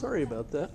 Sorry about that.